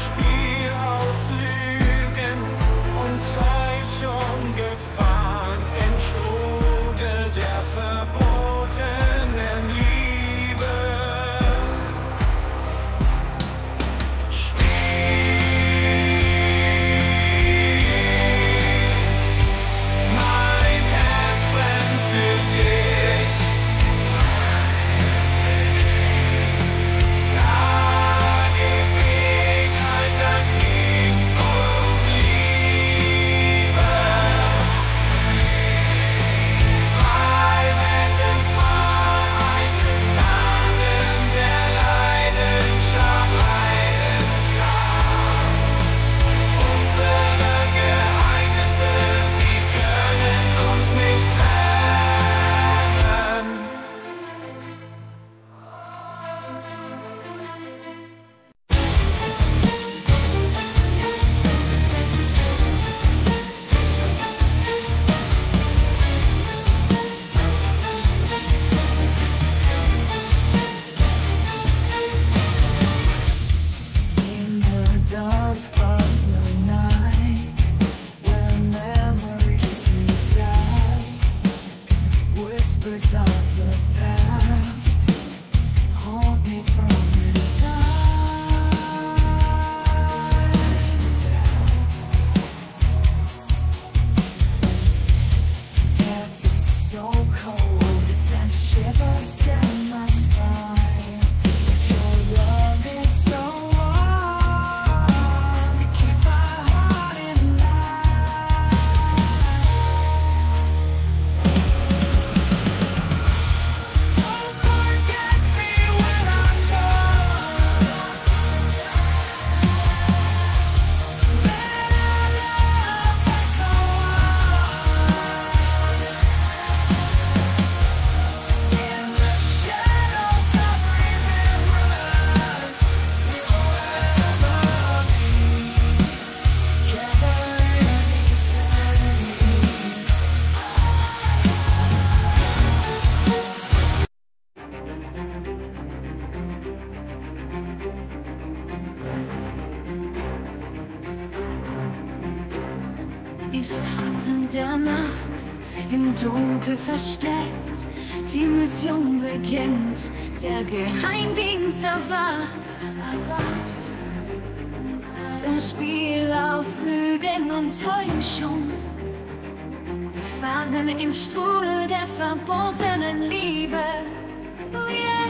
Spiel. Schatten der Nacht, im Dunkel versteckt. Die Mission beginnt, der Geheimdienst erwacht. Ein Spiel aus Lügen und Täuschung. Gefangen im Strudel der verbotenen Liebe. Oh yeah.